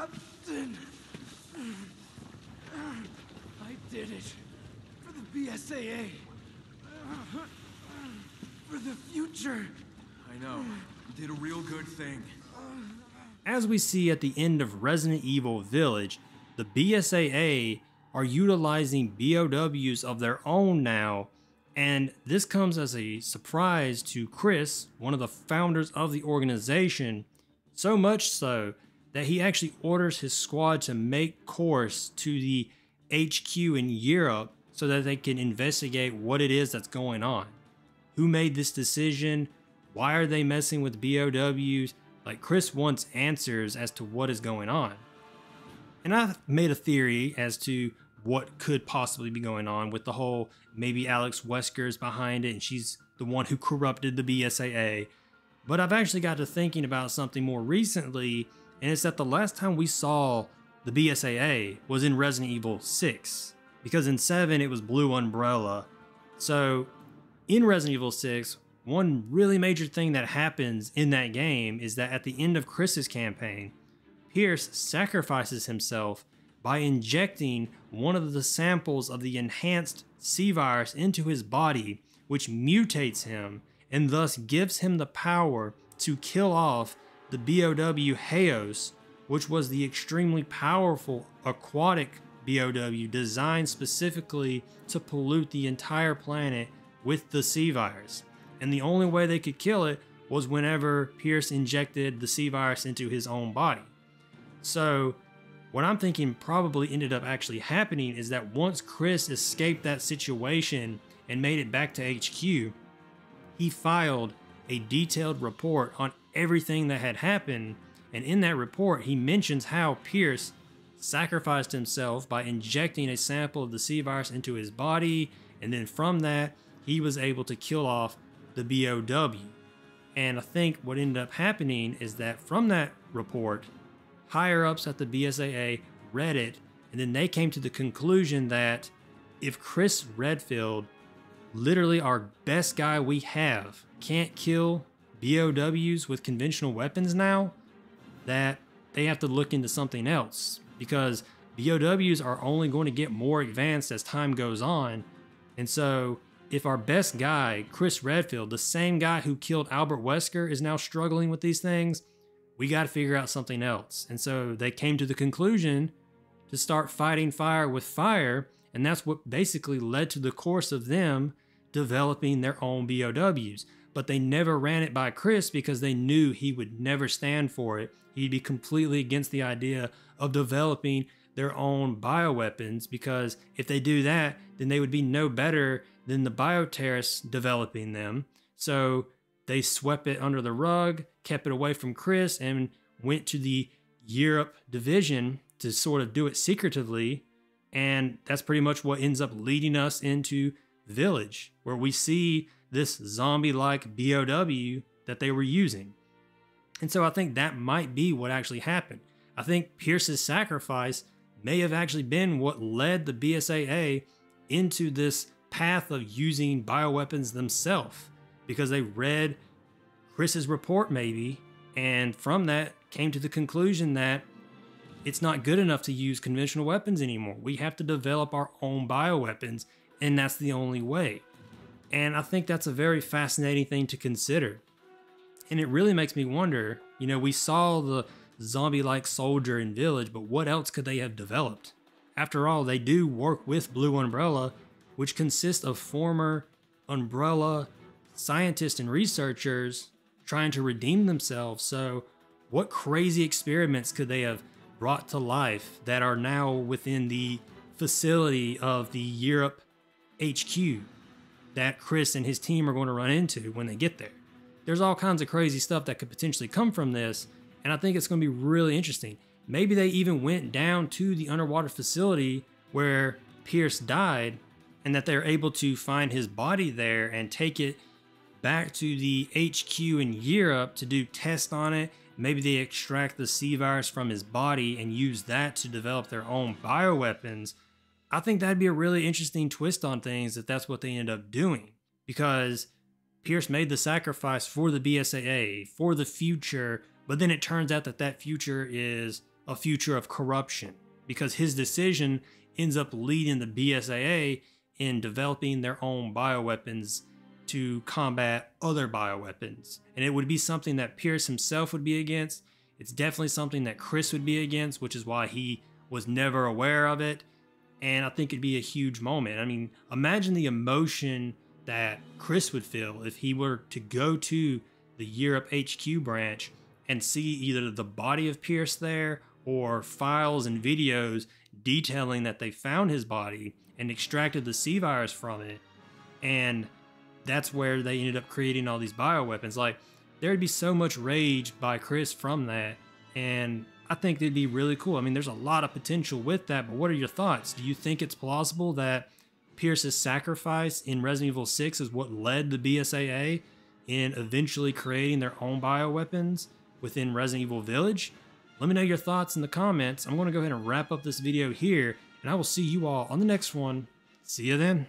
Captain. I did it. For the BSAA. For the future. I know. You did a real good thing. As we see at the end of Resident Evil Village, the BSAA are utilizing BOWs of their own now, and this comes as a surprise to Chris, one of the founders of the organization, so much so that he actually orders his squad to make course to the HQ in Europe so that they can investigate what it is that's going on. Who made this decision? Why are they messing with BOWs? Like, Chris wants answers as to what is going on. And I've made a theory as to what could possibly be going on with the whole maybe Alex Wesker is behind it and she's the one who corrupted the BSAA. But I've actually got to thinking about something more recently, and it's that the last time we saw the BSAA was in Resident Evil 6. Because in 7 it was Blue Umbrella. So in Resident Evil 6, one really major thing that happens in that game is that at the end of Chris's campaign, Piers sacrifices himself by injecting one of the samples of the enhanced C virus into his body, which mutates him and thus gives him the power to kill off the BOW Haos, which was the extremely powerful aquatic BOW designed specifically to pollute the entire planet with the C virus. And the only way they could kill it was whenever Piers injected the C virus into his own body. So, what I'm thinking probably ended up actually happening is that once Chris escaped that situation and made it back to HQ, he filed a detailed report on everything that had happened. And in that report, he mentions how Piers sacrificed himself by injecting a sample of the C virus into his body. And then from that, he was able to kill off the BOW. And I think what ended up happening is that from that report, higher ups at the BSAA read it, and then they came to the conclusion that if Chris Redfield, literally our best guy we have, can't kill BOWs with conventional weapons now, that they have to look into something else because BOWs are only going to get more advanced as time goes on. And so, if our best guy, Chris Redfield, the same guy who killed Albert Wesker, is now struggling with these things, we got to figure out something else. And so they came to the conclusion to start fighting fire with fire. And that's what basically led to the course of them developing their own BOWs. But they never ran it by Chris because they knew he would never stand for it. He'd be completely against the idea of developing their own bioweapons because if they do that, then they would be no better than the bioterrorists developing them. So they swept it under the rug, kept it away from Chris, and went to the Europe division to sort of do it secretively. And that's pretty much what ends up leading us into Village, where we see this zombie like BOW that they were using. And so I think that might be what actually happened. I think Piers's sacrifice may have actually been what led the BSAA into this path of using bioweapons themselves because they read Chris's report, maybe, and from that came to the conclusion that it's not good enough to use conventional weapons anymore. We have to develop our own bioweapons, and that's the only way. And I think that's a very fascinating thing to consider. And it really makes me wonder you know, we saw the zombie like soldier in Village, but what else could they have developed? After all, they do work with Blue Umbrella, which consists of former Umbrella scientists and researchers trying to redeem themselves. So, what crazy experiments could they have brought to life that are now within the facility of the Europe HQ that Chris and his team are going to run into when they get there? There's all kinds of crazy stuff that could potentially come from this, and I think it's going to be really interesting. Maybe they even went down to the underwater facility where Piers died, and that they're able to find his body there and take it back to the HQ in Europe to do tests on it. Maybe they extract the C virus from his body and use that to develop their own bioweapons. I think that'd be a really interesting twist on things if that's what they end up doing. Because Piers made the sacrifice for the BSAA, for the future, but then it turns out that that future is a future of corruption because his decision ends up leading the BSAA in developing their own bioweapons to combat other bioweapons. And it would be something that Piers himself would be against. It's definitely something that Chris would be against, which is why he was never aware of it. And I think it'd be a huge moment. I mean, imagine the emotion that Chris would feel if he were to go to the Europe HQ branch and see either the body of Piers there or files and videos detailing that they found his body and extracted the C virus from it. And that's where they ended up creating all these bioweapons. Like, there'd be so much rage by Chris from that. And I think it'd be really cool. I mean, there's a lot of potential with that, but what are your thoughts? Do you think it's plausible that Piers's sacrifice in Resident Evil 6 is what led the BSAA in eventually creating their own bioweapons within Resident Evil Village? Let me know your thoughts in the comments. I'm going to go ahead and wrap up this video here, and I will see you all on the next one. See you then.